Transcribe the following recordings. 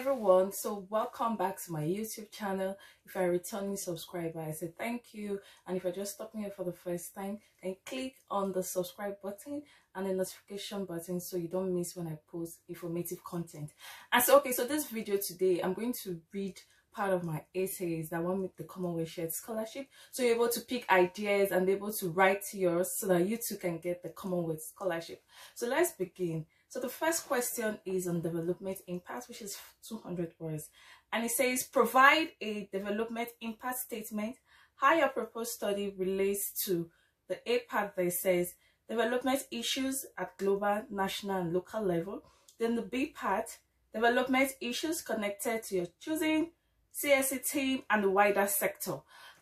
everyone. So welcome back to my youtube channel. If you're a returning subscriber i say thank you. And if you're just stopping here for the first time then click on the subscribe button and the notification button so you don't miss when i post informative content. And so okay so this video today i'm going to read part of my essays that want with the commonwealth shared scholarship. So you're able to pick ideas and be able to write yours so that you too can get the commonwealth scholarship. So let's begin so the first question is on development impact, which is 200 words. And it says, provide a development impact statement, how your proposed study relates to the A part that says development issues at global, national, and local level. Then the B part, development issues connected to your choosing, CSC team, and the wider sector.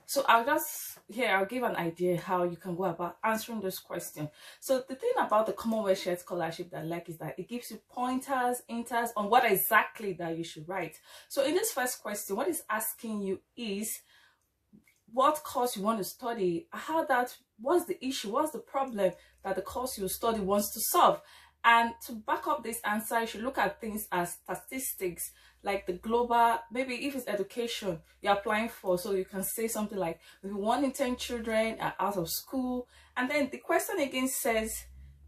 So I'll just here I'll give an idea how you can go about answering this question. So the thing about the Commonwealth Shared Scholarship that I like is that it gives you pointers, inters on what exactly that you should write. So in this first question, what is asking you is what course you want to study, how that what's the issue, what's the problem that the course you study wants to solve. And to back up this answer, you should look at things as statistics, like the global, maybe if it's education you're applying for, so you can say something like, maybe one in 10 children are out of school. And then the question again says,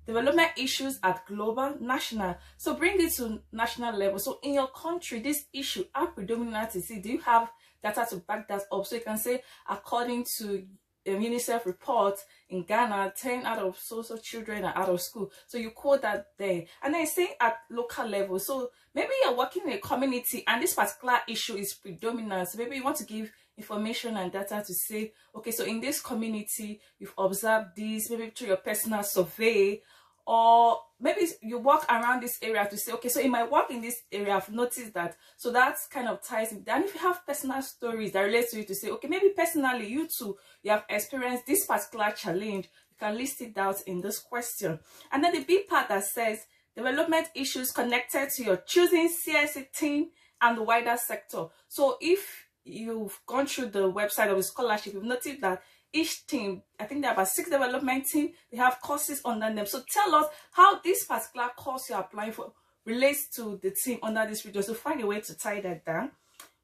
development issues at global, national. So bring it to national level. So in your country, this issue, how predominant is it? Do you have data to back that up? So you can say, according to UNICEF report in Ghana, 10 out of social children are out of school. So you quote that there. And then say at local level. So maybe you're working in a community and this particular issue is predominant. So maybe you want to give information and data to say, okay, so in this community, you've observed this, maybe through your personal survey or maybe you walk around this area to say okay so in my work in this area i've noticed that so that's kind of ties it and if you have personal stories that relate to you to say okay maybe personally you too you have experienced this particular challenge you can list it out in this question. And then the b part that says development issues connected to your choosing CSC team and the wider sector. So if you've gone through the website of the scholarship you've noticed that each team i think there are about six development team they have courses under them. So tell us how this particular course you're applying for relates to the team under this video so find a way to tie that down.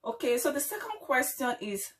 Okay so the second question is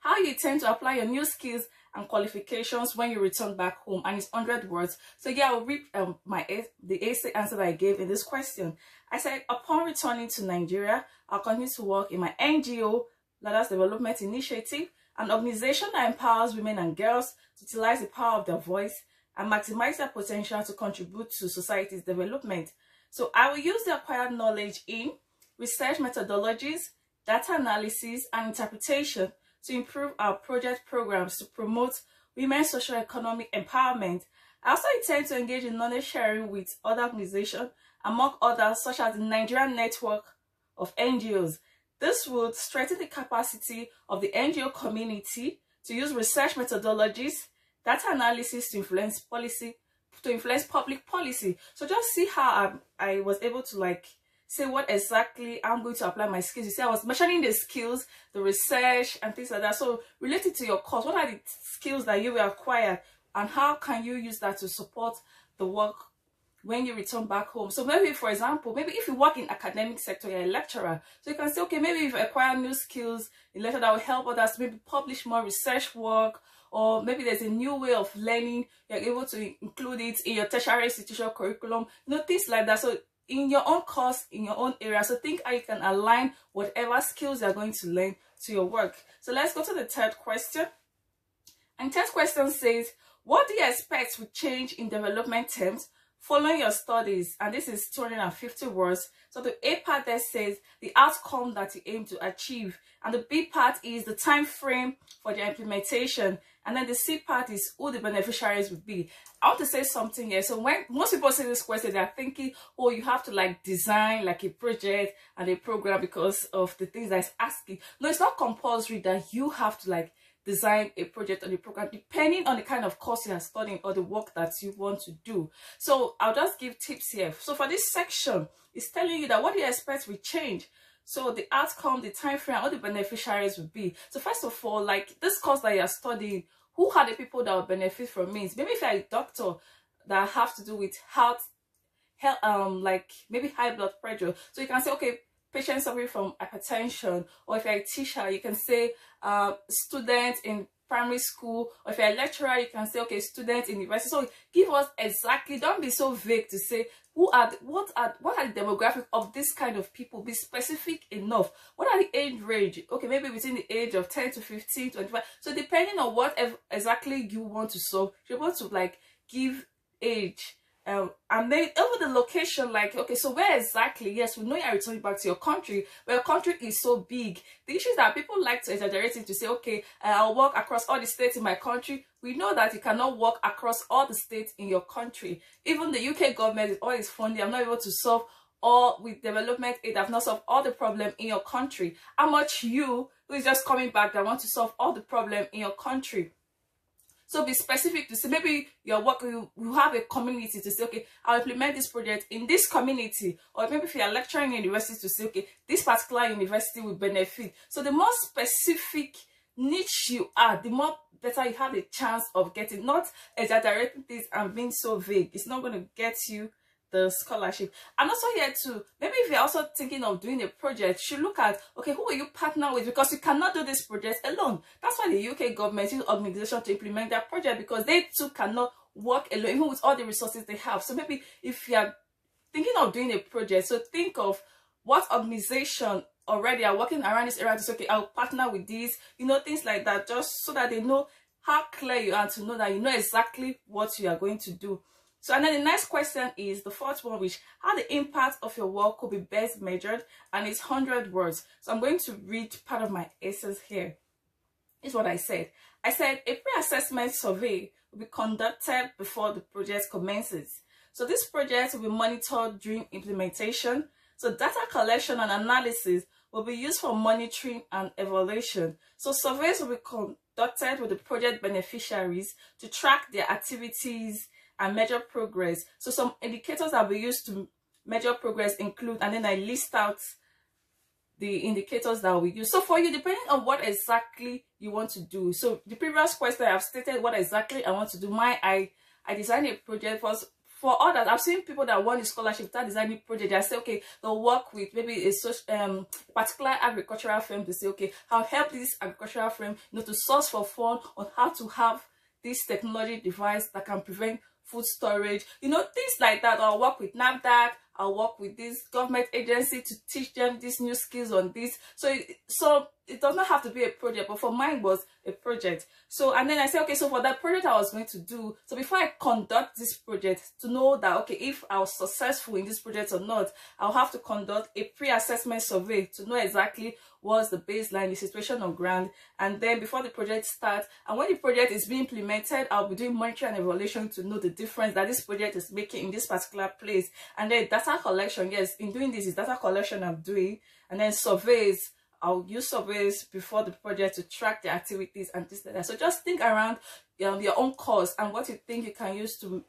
how you tend to apply your new skills and qualifications when you return back home and it's 100 words. So yeah i'll read um, my the essay answer that i gave in this question. I said upon returning to nigeria i'll continue to work in my ngo ladders development initiative an organization that empowers women and girls to utilize the power of their voice and maximize their potential to contribute to society's development. So I will use the acquired knowledge in research methodologies, data analysis, and interpretation to improve our project programs to promote women's socio-economic empowerment. I also intend to engage in knowledge sharing with other organizations, among others such as the Nigerian Network of NGOs this would strengthen the capacity of the NGO community to use research methodologies, data analysis to influence policy, to influence public policy. So just see how I, I was able to like say what exactly I'm going to apply my skills. You see, I was mentioning the skills, the research and things like that. So related to your course, what are the skills that you will acquire and how can you use that to support the work when you return back home. So maybe, for example, maybe if you work in academic sector, you're a lecturer. So you can say, okay, maybe if you acquire new skills in lecture that will help others maybe publish more research work, or maybe there's a new way of learning, you're able to include it in your tertiary institutional curriculum, you know, things like that. So in your own course, in your own area. So think how you can align whatever skills you're going to learn to your work. So let's go to the third question. And third question says, what do you expect will change in development terms following your studies and this is 250 words so the a part there says the outcome that you aim to achieve and the b part is the time frame for the implementation and then the c part is who the beneficiaries would be. I want to say something here. So when most people say this question they're thinking oh you have to like design like a project and a program because of the things that's asking. No it's not compulsory that you have to like design a project or a program depending on the kind of course you are studying or the work that you want to do. So i'll just give tips here. So for this section it's telling you that what you expect will change. So the outcome the time frame all the beneficiaries will be. So first of all like this course that you're studying who are the people that will benefit from it? Maybe if you're a doctor that have to do with health health um like maybe high blood pressure. So you can say okay patient suffering from hypertension, or if you're a teacher, you can say uh, student in primary school, or if you're a lecturer, you can say, okay, student in university. So give us exactly, don't be so vague to say who are what are what are the demographic of this kind of people? Be specific enough. What are the age range? Okay maybe between the age of 10 to 15 25 so depending on what exactly you want to solve you're able to like give age um, and then over the location, like, okay, so where exactly? Yes, we know you're returning back to your country, but your country is so big. The issue is that people like to exaggerate it to say, okay, uh, I'll walk across all the states in my country. We know that you cannot walk across all the states in your country. Even the UK government is always funding. I'm not able to solve all with development aid. I've not solved all the problem in your country. How much you who is just coming back that want to solve all the problem in your country? So be specific to say maybe you're working, you have a community to say, okay, I'll implement this project in this community. Or maybe if you're lecturing in university to say, okay, this particular university will benefit. So the more specific niche you are, the more better you have a chance of getting, not exaggerating things and being so vague. It's not going to get you the scholarship. And also here too, maybe if you're also thinking of doing a project, you should look at, okay, who will you partner with? Because you cannot do this project alone. That's why the UK government uses organization to implement their project because they too cannot work alone, even with all the resources they have. So maybe if you're thinking of doing a project, so think of what organization already are working around this area to say, okay, I'll partner with these, you know, things like that, just so that they know how clear you are to know that you know exactly what you are going to do. So, and then the next question is the fourth one, which how the impact of your work could be best measured, and it's 100 words. So I'm going to read part of my essence here. Is what I said. I said a pre-assessment survey will be conducted before the project commences. So this project will be monitored during implementation. So data collection and analysis will be used for monitoring and evaluation. So surveys will be conducted with the project beneficiaries to track their activities, and measure progress. So some indicators that we use to measure progress include, and then I list out the indicators that we use. So for you, depending on what exactly you want to do. So the previous question I've stated what exactly I want to do. My I I designed a project for for others. I've seen people that want a scholarship start designing a project. I say okay, they'll work with maybe a social, um particular agricultural firm to say okay, I'll help this agricultural firm you know to source for fund on how to have this technology device that can prevent food storage, you know, things like that. I'll work with NAFDAC, I'll work with this government agency to teach them these new skills on this. So, so it does not have to be a project, but for mine was a project. So, and then I said, okay, so for that project I was going to do, so before I conduct this project, to know that, okay, if I was successful in this project or not, I'll have to conduct a pre-assessment survey to know exactly what's the baseline, the situation on ground, and then before the project starts, and when the project is being implemented, I'll be doing monitoring and evaluation to know the difference that this project is making in this particular place. And then data collection, yes, in doing this is data collection I'm doing, and then surveys, I'll use surveys before the project to track the activities and this and that. So just think around um, your own course and what you think you can use to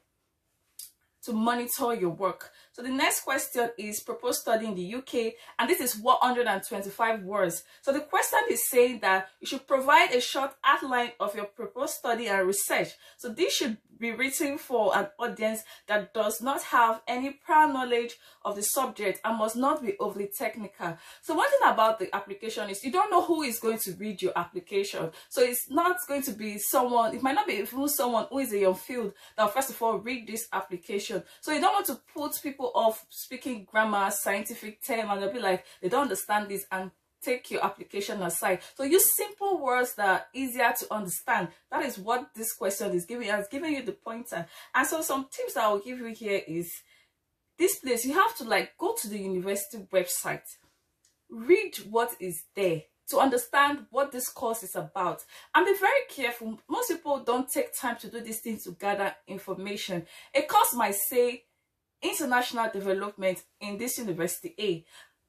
to monitor your work. So the next question is proposed study in the UK and this is 125 words. So the question is saying that you should provide a short outline of your proposed study and research. So this should be written for an audience that does not have any prior knowledge of the subject and must not be overly technical. So one thing about the application is you don't know who is going to read your application. So it's not going to be someone, it might not be even someone who is in your field that first of all read this application. So you don't want to put people off speaking grammar, scientific term, and they'll be like, they don't understand this, and take your application aside. So use simple words that are easier to understand. That is what this question is giving us, giving you the pointer. And so some tips I will give you here is this place, you have to like go to the university website, read what is there to understand what this course is about. And be very careful. Most people don't take time to do these things to gather information. A course might say international development in this university A.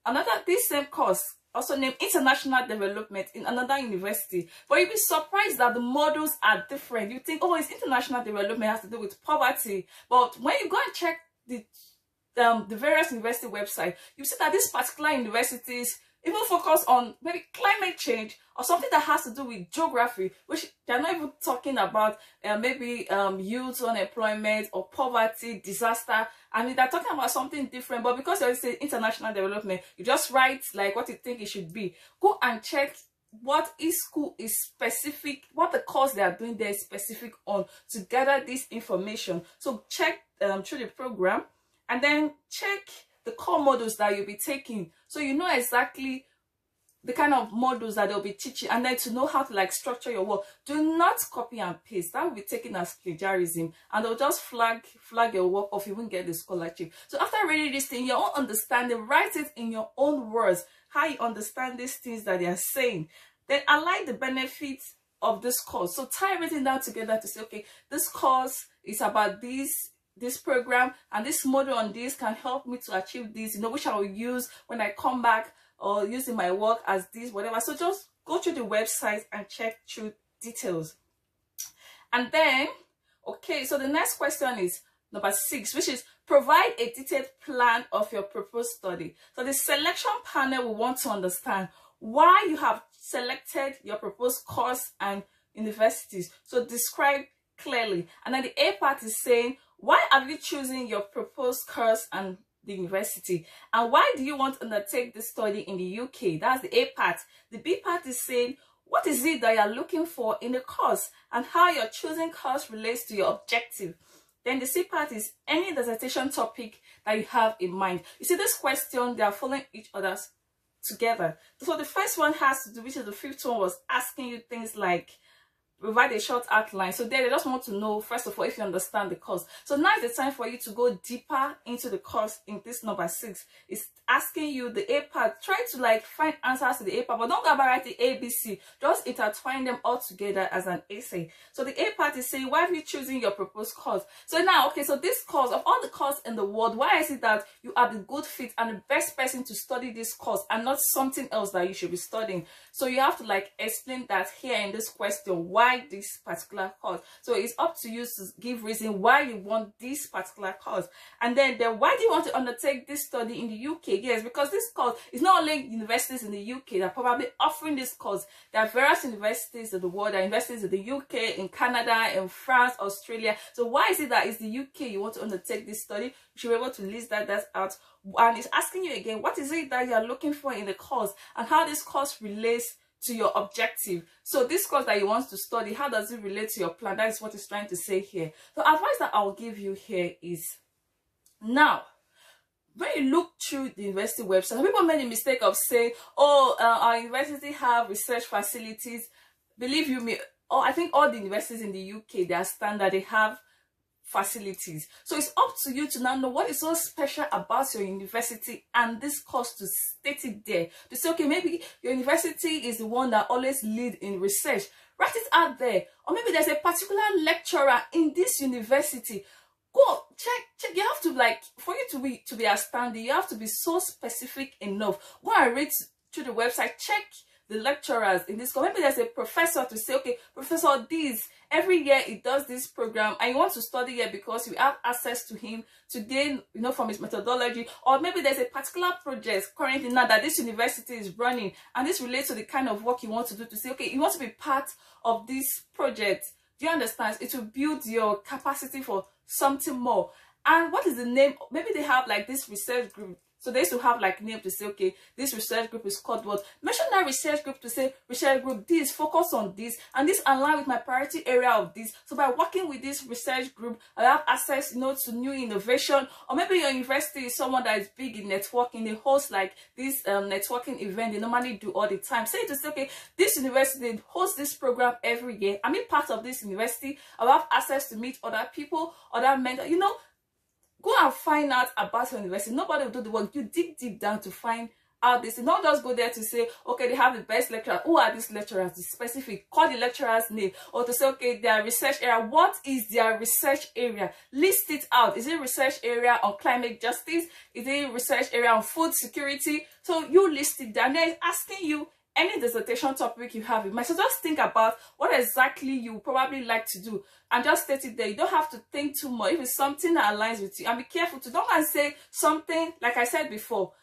Another, this same course also named international development in another university. But you'll be surprised that the models are different. You think oh it's international development has to do with poverty. But when you go and check the um, the various university website you see that these particular universities even focus on maybe climate change or something that has to do with geography, which they're not even talking about uh, maybe um, youth unemployment or poverty, disaster. I mean, they're talking about something different, but because you're saying international development, you just write like what you think it should be. Go and check what each school is specific, what the course they are doing there is specific on to gather this information. So check um, through the program and then check the core modules that you'll be taking. So you know exactly the kind of models that they'll be teaching and then to know how to like structure your work. Do not copy and paste. That will be taken as plagiarism and they'll just flag flag your work off you won't get the scholarship. So after reading this thing your own understanding write it in your own words how you understand these things that they are saying. Then align the benefits of this course. So tie everything down together to say okay this course is about this this program and this model on this can help me to achieve this. You know which i will use when i come back or using my work as this whatever. So just go to the website and check through details. And then okay so the next question is number six which is provide a detailed plan of your proposed study. So the selection panel will want to understand why you have selected your proposed course and universities. So describe clearly. And then the a part is saying why are you choosing your proposed course and the university? And why do you want to undertake this study in the UK? That's the A part. The B part is saying, what is it that you're looking for in the course and how your choosing course relates to your objective? Then the C part is any dissertation topic that you have in mind. You see this question, they are following each other's together. So the first one has to do, which is the fifth one was asking you things like, provide a short outline. So there, they just want to know, first of all, if you understand the course. So now is the time for you to go deeper into the course in this number six. It's asking you the A part. Try to like find answers to the A part, but don't go about write the ABC. Just intertwine them all together as an essay. So the A part is saying, why are you choosing your proposed course? So now, okay, so this course, of all the courses in the world, why is it that you are the good fit and the best person to study this course and not something else that you should be studying? So you have to like explain that here in this question, why this particular course. So it's up to you to give reason why you want this particular course. And then, then why do you want to undertake this study in the UK? Yes, because this course is not only universities in the UK that are probably offering this course. There are various universities in the world. There are universities in the UK, in Canada, in France, Australia. So why is it that it's the UK you want to undertake this study? You should be able to list that that's out. And it's asking you again, what is it that you're looking for in the course and how this course relates to your objective. So this course that you want to study, how does it relate to your plan? That is what it's trying to say here. The advice that I'll give you here is now when you look through the university website, people make the mistake of saying, oh, uh, our university have research facilities. Believe you me, oh, I think all the universities in the UK, they are standard, they have facilities. So it's up to you to now know what is so special about your university and this course to state it there. To say, okay, maybe your university is the one that always lead in research. Write it out there. Or maybe there's a particular lecturer in this university go check check you have to like for you to be to be outstanding you have to be so specific enough go and read to the website check the lecturers in this maybe there's a professor to say okay professor this every year he does this program and you want to study here because you have access to him to gain you know from his methodology. Or maybe there's a particular project currently now that this university is running and this relates to the kind of work you want to do to say okay you want to be part of this project. Do you understand? It will build your capacity for something more. And what is the name? Maybe they have like this research group so they used to have like name to say, okay, this research group is called what? Mention that research group to say, research group this, focus on this, and this align with my priority area of this. So by working with this research group, I have access, you know, to new innovation. Or maybe your university is someone that is big in networking. They host like this um, networking event they normally do all the time. Say to say, okay, this university hosts this program every year. I'm in part of this university. I have access to meet other people, other mentors. You know, Go and find out about your university. Nobody will do the work. You dig deep down to find out this. Not just go there to say, okay, they have the best lecturer. Who are these lecturers? The specific. Call the lecturer's name. Or to say, okay, their research area. What is their research area? List it out. Is it research area on climate justice? Is it research area on food security? So you list it down. They're asking you any dissertation topic you have in mind. So just think about what exactly you probably like to do and just state it there. You don't have to think too much. If it's something that aligns with you, and be careful to don't and say something, like I said before,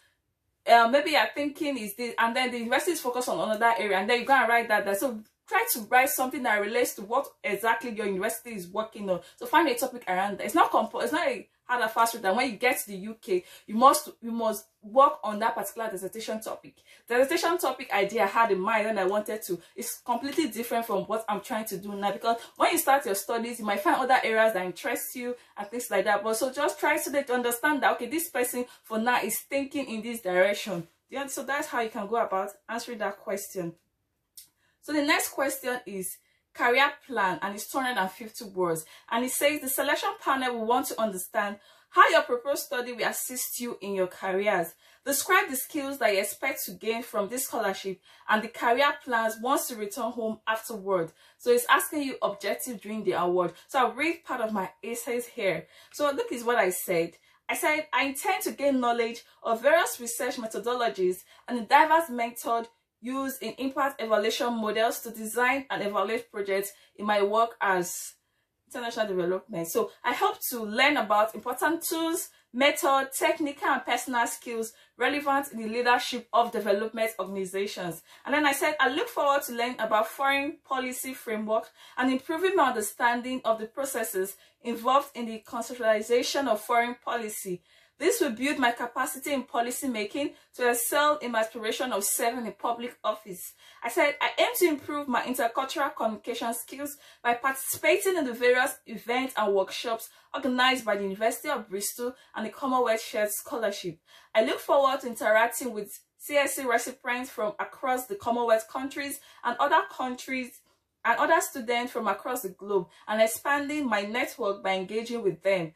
uh, maybe you're thinking is this, and then the university is focused on another area, and then you're gonna write that. There. So try to write something that relates to what exactly your university is working on. So find a topic around that. It's not comp. It's not a hard and fast that when you get to the UK, you must you must work on that particular dissertation topic. The dissertation topic idea I had in mind when I wanted to is completely different from what I'm trying to do now because when you start your studies, you might find other areas that interest you and things like that. But so just try so that to understand that okay, this person for now is thinking in this direction. Yeah, so that's how you can go about answering that question. So the next question is career plan and it's 250 words and it says the selection panel will want to understand how your proposed study will assist you in your careers. Describe the skills that you expect to gain from this scholarship and the career plans once you return home afterward. So it's asking you objective during the award. So I'll read part of my essays here. So look is what I said. I said, I intend to gain knowledge of various research methodologies and the diverse method used in impact evaluation models to design and evaluate projects in my work as international development. So I hope to learn about important tools, method, technical and personal skills relevant in the leadership of development organizations. And then I said, I look forward to learning about foreign policy framework and improving my understanding of the processes involved in the conceptualization of foreign policy this will build my capacity in policy making to excel in my aspiration of serving in public office. I said I aim to improve my intercultural communication skills by participating in the various events and workshops organized by the University of Bristol and the Commonwealth Shared Scholarship. I look forward to interacting with CSC recipients from across the Commonwealth countries and other countries and other students from across the globe and expanding my network by engaging with them.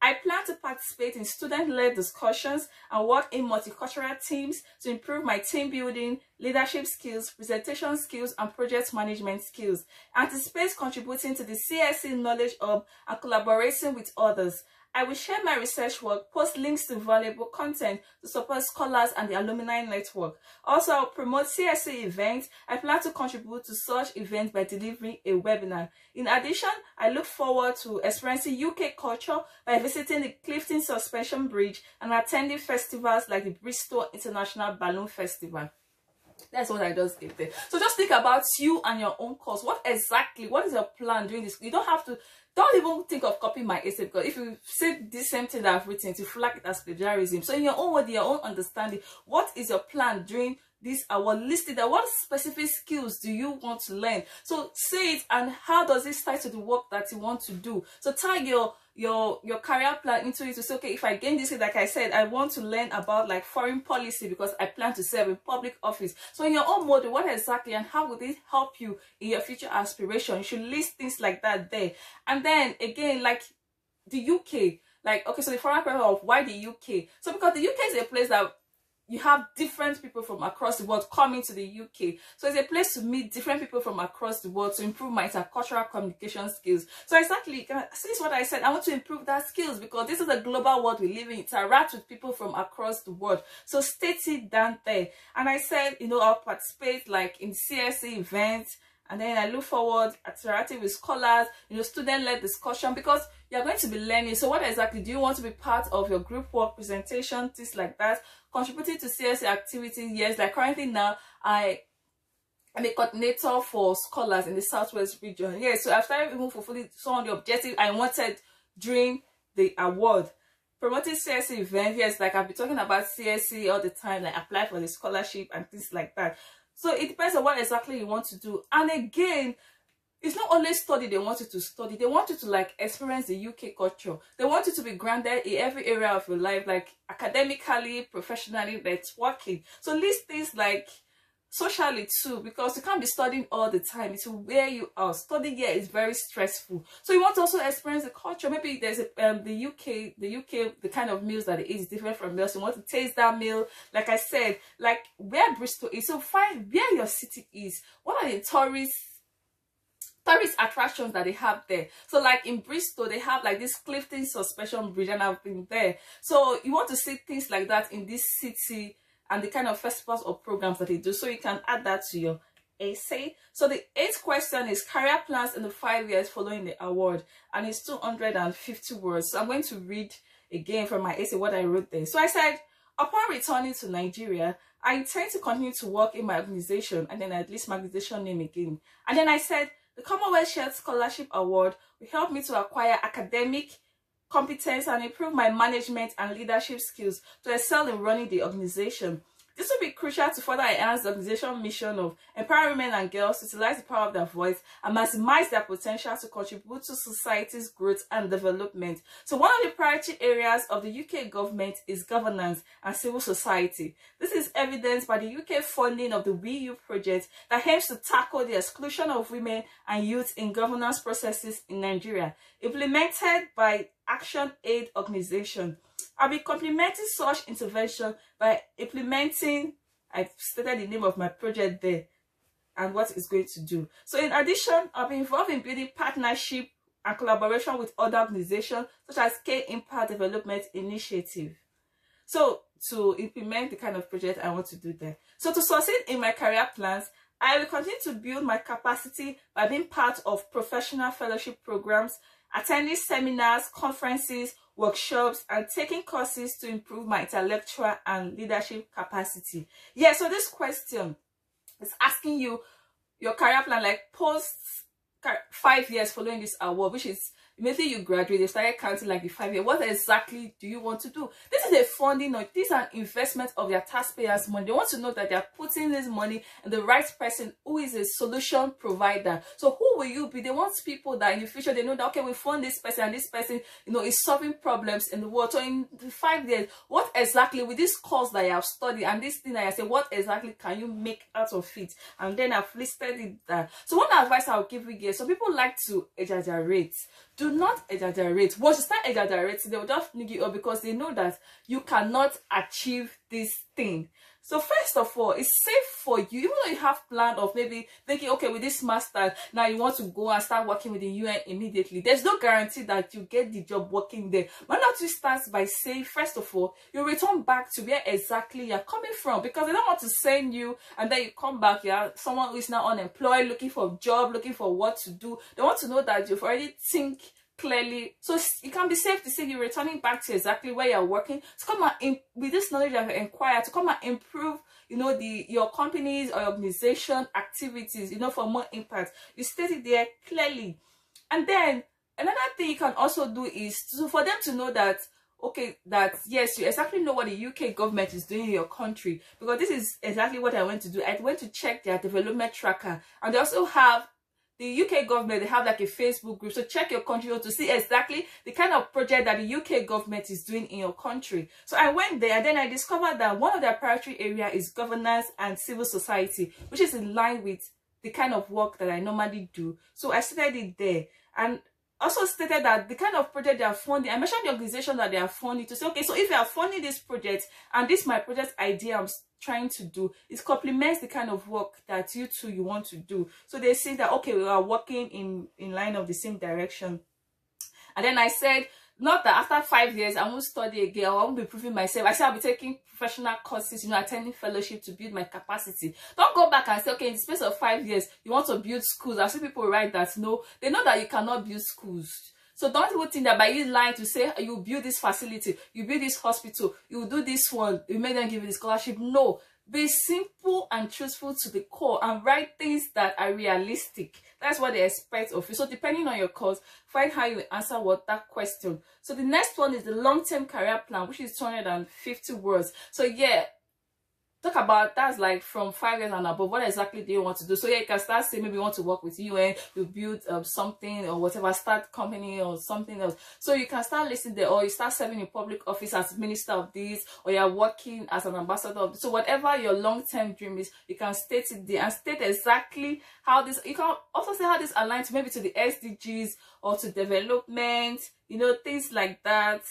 I plan to participate in student-led discussions and work in multicultural teams to improve my team building, leadership skills, presentation skills, and project management skills. Anticipate contributing to the CSC Knowledge Hub and collaborating with others. I will share my research work, post links to valuable content to support scholars and the alumni network. Also, I'll promote CSC events. I plan to contribute to such events by delivering a webinar. In addition, I look forward to experiencing UK culture by visiting the Clifton Suspension Bridge and attending festivals like the Bristol International Balloon Festival. That's what I just gave there. So just think about you and your own course. What exactly, what is your plan doing this? You don't have to don't even think of copying my essay because if you say the same thing that I've written to flag it as plagiarism. So in your own word, your own understanding, what is your plan during this award? List it. What specific skills do you want to learn? So say it and how does it tie to the work that you want to do? So tag your your your career plan into it to say okay if i gain this like i said i want to learn about like foreign policy because i plan to serve in public office. So in your own model what exactly and how would it help you in your future aspiration you should list things like that there. And then again like the uk like okay so the foreign question of why the uk so because the uk is a place that you have different people from across the world coming to the UK. So it's a place to meet different people from across the world to improve my intercultural communication skills. So exactly, uh, since what I said, I want to improve that skills because this is a global world we live in. Interact with people from across the world. So it down there. And I said, you know, I'll participate like in CSC events, and then I look forward interacting with scholars, you know, student-led discussion because you're going to be learning. So what exactly do you want to be part of your group work presentation, things like that? Contributing to CSC activities, yes, like currently now I am a coordinator for scholars in the Southwest region. Yes, so I've started even fulfilling some of the objectives I wanted during the award. Promoting CSC event, yes, like I've been talking about CSC all the time, like apply for the scholarship and things like that. So it depends on what exactly you want to do. And again, it's not only study they want you to study. They want you to like experience the UK culture. They want you to be grounded in every area of your life, like academically, professionally, networking. So list things like socially too because you can't be studying all the time. It's where you are. Studying here is very stressful. So you want to also experience the culture. Maybe there's a um the uk the uk the kind of meals that eat is different from yours. You want to taste that meal. Like i said like where bristol is so find where your city is. What are the tourists tourist attractions that they have there? So like in bristol they have like this clifton suspension bridge and i've been there. So you want to see things like that in this city and the kind of festivals or programs that they do. So you can add that to your essay. So the eighth question is career plans in the five years following the award and it's 250 words. So I'm going to read again from my essay what I wrote there. So I said, upon returning to Nigeria, I intend to continue to work in my organization and then at least my organization name again. And then I said, the Commonwealth Shared Scholarship Award will help me to acquire academic competence and improve my management and leadership skills to excel in running the organization. This will be crucial to further enhance the organizational mission of empowering women and girls to utilize the power of their voice and maximize their potential to contribute to society's growth and development. So one of the priority areas of the UK government is governance and civil society. This is evidenced by the UK funding of the WEU project that aims to tackle the exclusion of women and youth in governance processes in Nigeria, implemented by Action Aid Organization. I'll be complementing such intervention by implementing, I've stated the name of my project there and what it's going to do. So in addition, I'll be involved in building partnership and collaboration with other organizations such as K Impact Development Initiative. So to implement the kind of project I want to do there. So to succeed in my career plans, I will continue to build my capacity by being part of professional fellowship programs, attending seminars, conferences, workshops, and taking courses to improve my intellectual and leadership capacity. Yeah, so this question is asking you your career plan, like post five years following this award, which is immediately you graduate, they started counting like the five year. What exactly do you want to do? This is a funding or this is an investment of their taxpayers' money. They want to know that they're putting this money in the right person who is a solution provider. So who will you be? They want people that in the future they know that okay, we fund this person and this person, you know, is solving problems in the world. So in the five years, what exactly with this course that I have studied and this thing that I say, what exactly can you make out of it? And then I've listed it. So one advice I'll give you here, so people like to exaggerate do not exaggerate. Once you start exaggerating, they will just neg you up because they know that you cannot achieve this thing. So first of all, it's safe for you, even though you have plan of maybe thinking, okay, with this master, now you want to go and start working with the UN immediately. There's no guarantee that you get the job working there. Why not you start by saying, first of all, you return back to where exactly you're coming from because they don't want to send you and then you come back, you're someone who is now unemployed, looking for a job, looking for what to do. They want to know that you've already think clearly. So it can be safe to say you're returning back to exactly where you're working to come and with this knowledge of inquire to come and improve you know the your companies or organization activities you know for more impact. You state it there clearly. And then another thing you can also do is to, for them to know that okay that yes you exactly know what the uk government is doing in your country because this is exactly what i went to do. I went to check their development tracker and they also have the UK government, they have like a Facebook group. So check your country to see exactly the kind of project that the UK government is doing in your country. So I went there and then I discovered that one of their priority area is governance and civil society, which is in line with the kind of work that I normally do. So I started it there. And also stated that the kind of project they are funding, I mentioned the organization that they are funding to say, okay, so if you are funding this project and this my project idea I'm trying to do, it complements the kind of work that you two you want to do. So they say that, okay, we are working in, in line of the same direction. And then I said, not that after five years I won't study again, I won't be proving myself. I said I'll be taking professional courses, you know, attending fellowship to build my capacity. Don't go back and say, okay, in the space of five years, you want to build schools. I've seen people write that. No, they know that you cannot build schools. So don't even think that by you lying to say you build this facility, you build this hospital, you do this one, you make them give you the scholarship. No, be simple and truthful to the core and write things that are realistic. That's what they expect of you. So depending on your course, find how you answer what that question. So the next one is the long-term career plan, which is 250 words. So yeah, talk about that's like from five years and above what exactly do you want to do? So yeah you can start saying maybe you want to work with UN you build um, something or whatever start company or something else. So you can start listening there or you start serving in public office as minister of this or you're working as an ambassador of this. so whatever your long-term dream is you can state it there and state exactly how this you can also say how this aligns maybe to the SDGs or to development you know things like that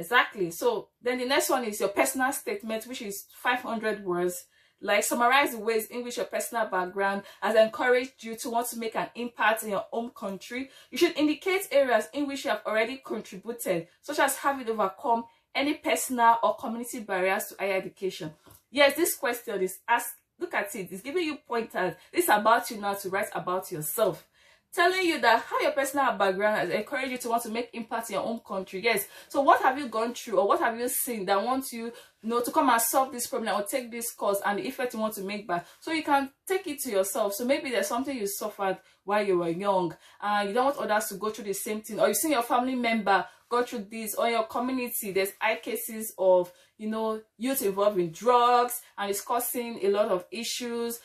Exactly. So then the next one is your personal statement, which is 500 words. Like summarize the ways in which your personal background has encouraged you to want to make an impact in your home country. You should indicate areas in which you have already contributed, such as having overcome any personal or community barriers to higher education. Yes, this question is asked. Look at it. It's giving you pointers. It's about you now to write about yourself. Telling you that how your personal background has encouraged you to want to make impact in your own country. Yes. So what have you gone through or what have you seen that wants you, you know, to come and solve this problem or take this course and the effect you want to make back. So you can take it to yourself. So maybe there's something you suffered while you were young and you don't want others to go through the same thing or you've seen your family member go through this or your community there's high cases of you know youth involved in drugs and it's causing a lot of issues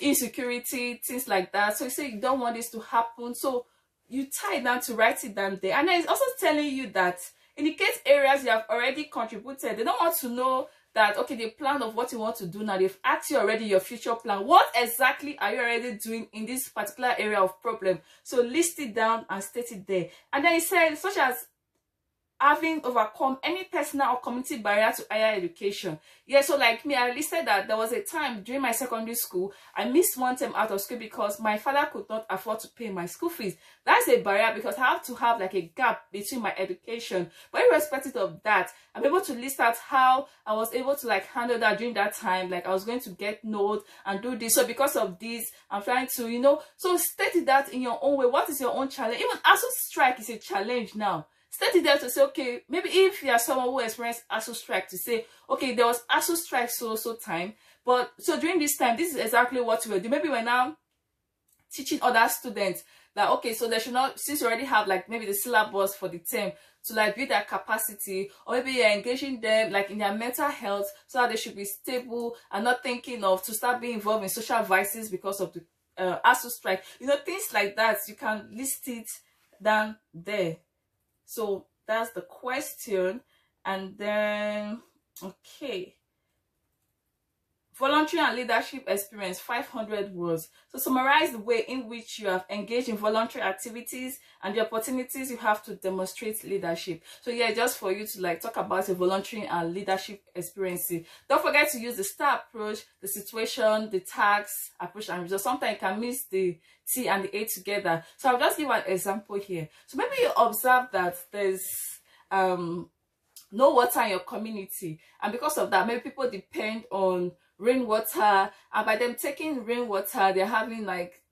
insecurity, things like that. So you say you don't want this to happen. So you tie it down to write it down there. And it's also telling you that in the case areas you have already contributed, they don't want to know that okay the plan of what you want to do now they've asked you already your future plan what exactly are you already doing in this particular area of problem so list it down and state it there and then it says such as having overcome any personal or community barrier to higher education. Yeah, so like me, I listed that there was a time during my secondary school, I missed one term out of school because my father could not afford to pay my school fees. That's a barrier because I have to have like a gap between my education. But irrespective of that, I'm able to list out how I was able to like handle that during that time. Like I was going to get notes and do this. So because of this, I'm trying to, you know, so state that in your own way. What is your own challenge? Even ASUU strike is a challenge now state it there to say, okay, maybe if you are someone who experienced ASUU strike, to say, okay, there was ASUU strike so so time, but so during this time, this is exactly what we do. Maybe we're now teaching other students that okay, so they should not since you already have like maybe the syllabus for the term to like build their capacity, or maybe you're engaging them like in their mental health so that they should be stable and not thinking of to start being involved in social vices because of the uh, ASUU strike. You know, things like that. You can list it down there. So that's the question. And then, okay. Voluntary and leadership experience, 500 words. So summarize the way in which you have engaged in voluntary activities and the opportunities you have to demonstrate leadership. So yeah, just for you to like talk about your voluntary and leadership experience. Don't forget to use the STAR approach, the situation, the task approach and result. Sometimes you can miss the T and the A together. So I'll just give an example here. So maybe you observe that there's um no water in your community and because of that maybe people depend on rainwater and by them taking rainwater they're having like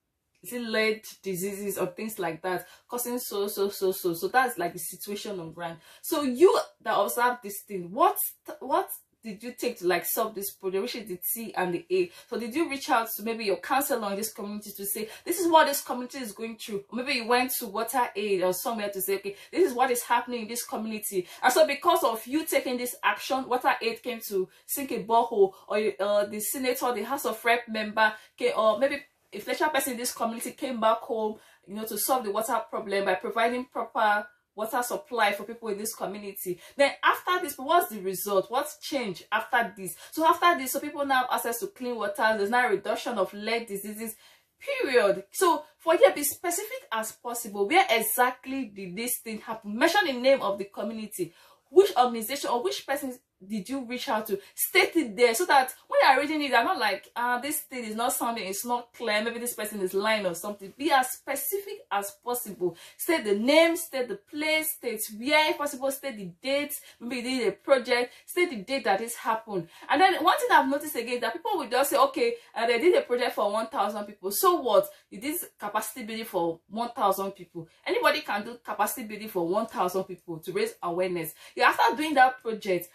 lead diseases or things like that causing so so so so so that's like the situation on ground. So you that observe this thing what what did you take to like solve this problem which is the t and the a? So did you reach out to maybe your counselor in this community to say this is what this community is going through. Maybe you went to water aid or somewhere to say okay this is what is happening in this community. And so because of you taking this action water aid came to sink a borehole or uh, the senator the house of rep member okay, or maybe a influential person in this community came back home you know to solve the water problem by providing proper water supply for people in this community. Then after this, what's the result? What's changed after this? So after this, so people now have access to clean water. There's now reduction of lead diseases. Period. So for here, be specific as possible. Where exactly did this thing happen? Mention the name of the community. Which organization or which person did you reach out to state it there so that when you're reading it they're not like ah uh, this thing is not sounding it's not clear maybe this person is lying or something. Be as specific as possible. State the name state the place state where if possible state the date. Maybe you did a project state the date that this happened. And then one thing i've noticed again that people will just say okay uh, they did a project for 1000 people. So what? You did capacity building for 1000 people. Anybody can do capacity building for 1000 people to raise awareness. You after doing that project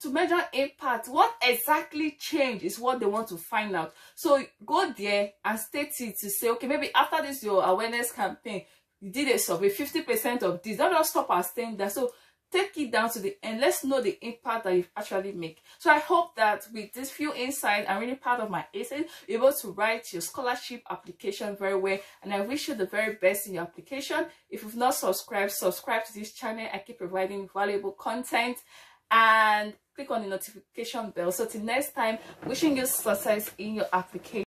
to measure impact what exactly changed is what they want to find out. So go there and state it to say okay maybe after this your awareness campaign you did a survey 50 percent of this. Don't just stop at staying there so take it down to the end. Let's know the impact that you've actually make. So i hope that with this few insights i'm really part of my essay you're able to write your scholarship application very well. And i wish you the very best in your application. If you've not subscribed subscribe to this channel. I keep providing valuable content. And click on the notification bell. So till next time wishing you success in your application